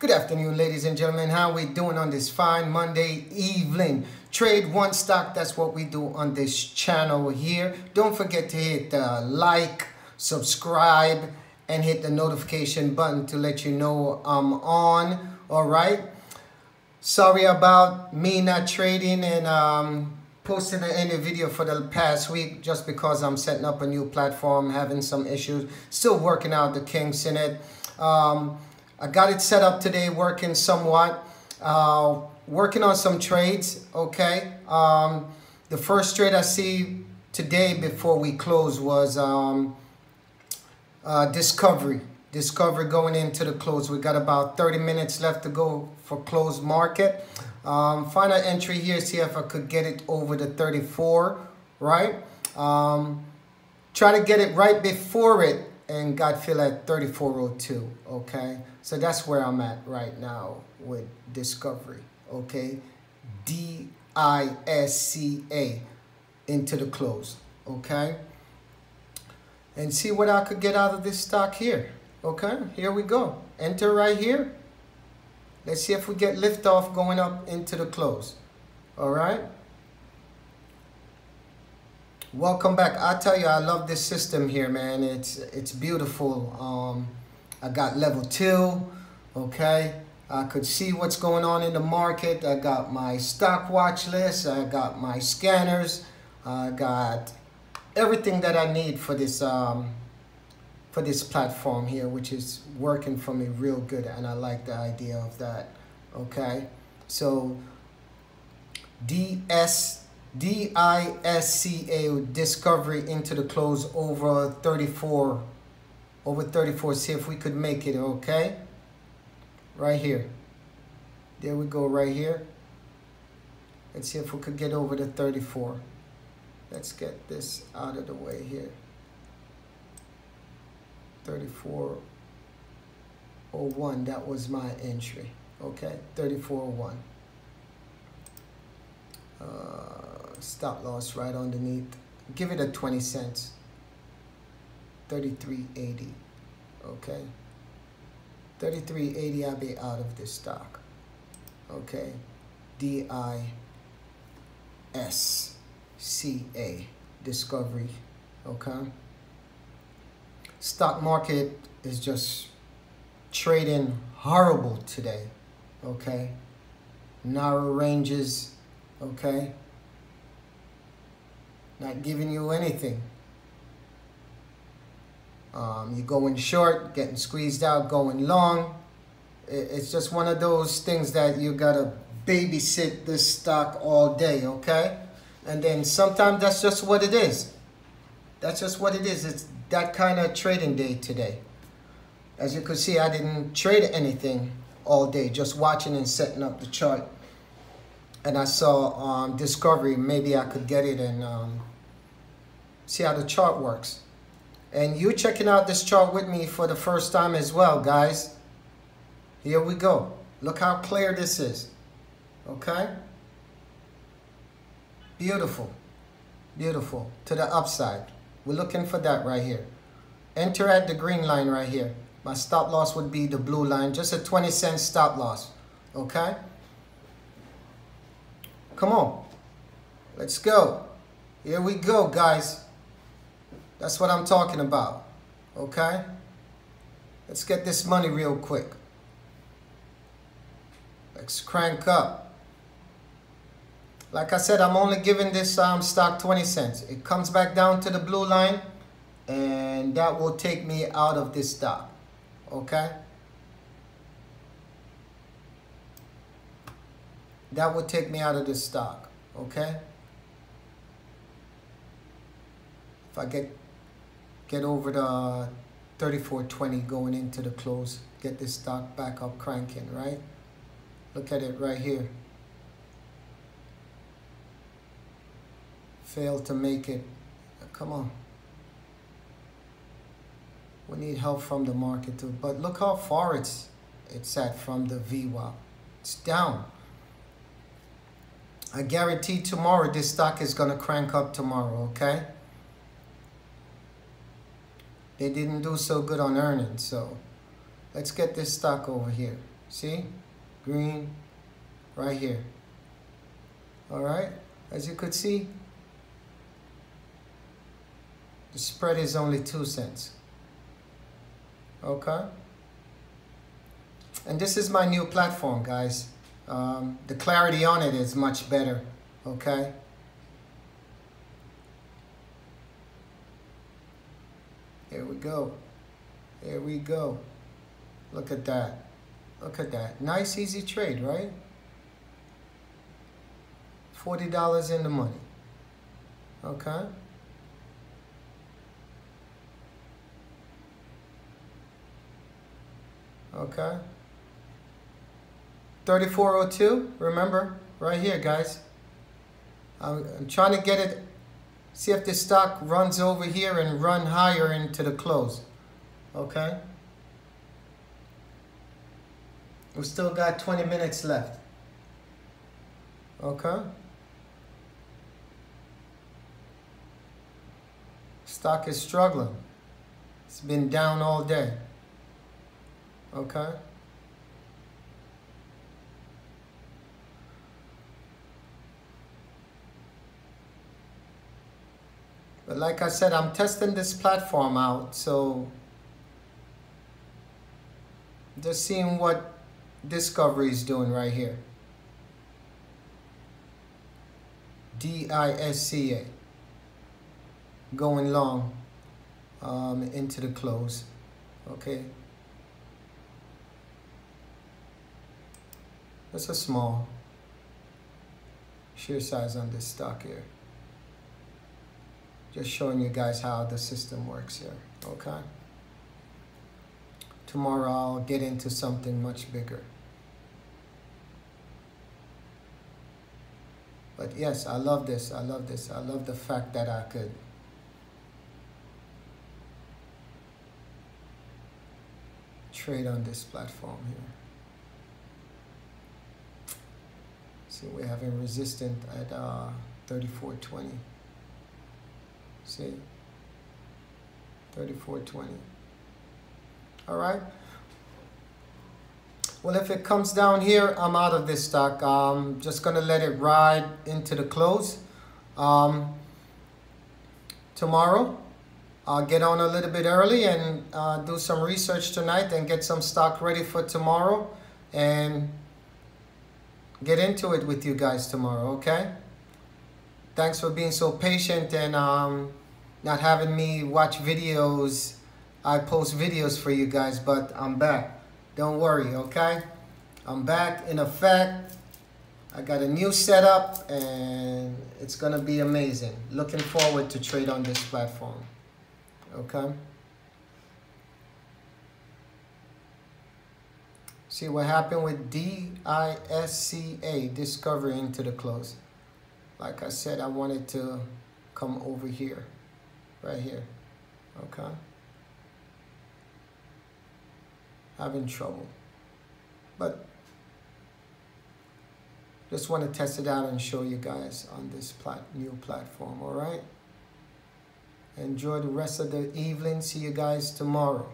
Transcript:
Good afternoon, ladies and gentlemen. How we doing on this fine Monday evening? Trade one stock. That's what we do on this channel here. Don't forget to hit the like, subscribe, and hit the notification button to let you know I'm on. All right. Sorry about me not trading and um, posting any video for the past week just because I'm setting up a new platform, having some issues. Still working out the kinks in it. Um, I got it set up today, working somewhat. Uh, working on some trades, okay? Um, the first trade I see today before we close was um, uh, Discovery. Discovery going into the close. We got about 30 minutes left to go for closed market. Um, final entry here, see if I could get it over the 34, right? Um, try to get it right before it and got fill at 3402, okay? So that's where I'm at right now with Discovery, okay? D-I-S-C-A into the close, okay? And see what I could get out of this stock here, okay? Here we go. Enter right here. Let's see if we get liftoff going up into the close, all right? Welcome back. I tell you, I love this system here, man. It's it's beautiful. Um, I got level two, okay? I could see what's going on in the market. I got my stock watch list. I got my scanners. I got everything that I need for this um, for this platform here, which is working for me real good, and I like the idea of that. Okay, so DS D-I-S-C-A discovery into the close over 34 over 34 see if we could make it okay? Right here. There we go right here. Let's see if we could get over the 34 let's get this out of the way here. 3401 that was my entry okay? 3401 uh, stop loss right underneath. Give it a 20 cents. 33.80. Okay. 33.80 I'll be out of this stock. Okay. D I S C A Discovery. Okay. Stock market is just trading horrible today. Okay. Narrow ranges. Okay not giving you anything. Um, you're going short, getting squeezed out, going long. It's just one of those things that you gotta babysit this stock all day, okay? And then sometimes that's just what it is. That's just what it is. It's that kind of trading day today. As you can see, I didn't trade anything all day, just watching and setting up the chart. And I saw um, Discovery, maybe I could get it and um, see how the chart works. And you checking out this chart with me for the first time as well, guys. Here we go. Look how clear this is. Okay? Beautiful. Beautiful. To the upside. We're looking for that right here. Enter at the green line right here. My stop loss would be the blue line. Just a 20 cent stop loss. Okay? Come on. Let's go. Here we go, guys. That's what I'm talking about. Okay? Let's get this money real quick. Let's crank up. Like I said, I'm only giving this um, stock 20 cents. It comes back down to the blue line and that will take me out of this stock. Okay? That will take me out of this stock. Okay? If I get get over the 3420 going into the close, get this stock back up cranking, right? Look at it right here. Failed to make it. Come on. We need help from the market too. But look how far it's it's at from the VWAP. It's down. I guarantee tomorrow this stock is going to crank up tomorrow, okay? They didn't do so good on earnings, so let's get this stock over here. See? Green right here. All right? As you could see, the spread is only two cents. Okay? And this is my new platform, guys. Um, the clarity on it is much better. Okay? Here we go. Here we go. Look at that. Look at that. Nice, easy trade, right? $40 in the money. Okay? Okay? 3402, remember? Right here, guys. I'm, I'm trying to get it, see if the stock runs over here and run higher into the close. Okay? We still got 20 minutes left. Okay? Stock is struggling. It's been down all day. Okay? But like I said, I'm testing this platform out, so just seeing what Discovery is doing right here. D-I-S-C-A. Going long um, into the close. Okay. That's a small share size on this stock here. Just showing you guys how the system works here. Okay. Tomorrow I'll get into something much bigger. But yes, I love this. I love this. I love the fact that I could trade on this platform here. See, we're having resistance at uh, 34.20. See? 34.20. All right. Well, if it comes down here, I'm out of this stock. I'm just going to let it ride into the close. Um, tomorrow, I'll get on a little bit early and uh, do some research tonight and get some stock ready for tomorrow and get into it with you guys tomorrow, okay? Thanks for being so patient and um, not having me watch videos. I post videos for you guys, but I'm back. Don't worry, okay? I'm back in effect. I got a new setup and it's gonna be amazing. Looking forward to trade on this platform, okay? See what happened with D-I-S-C-A, Discovery into the close. Like I said, I wanted to come over here, right here, okay? Having trouble. But just want to test it out and show you guys on this plat new platform, all right? Enjoy the rest of the evening. See you guys tomorrow.